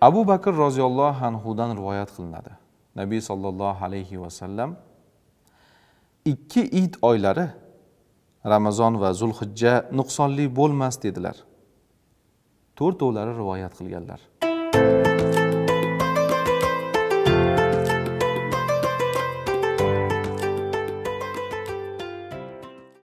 abu bakr roziyallohu anhudan rivoyat qilinadi. Nabiy sollallohu alayhi vasallam ikki it oylari ramazon va zulhijja nuqsonli bo'lmas dedilar. To'rtovlari rivoyat qilganlar.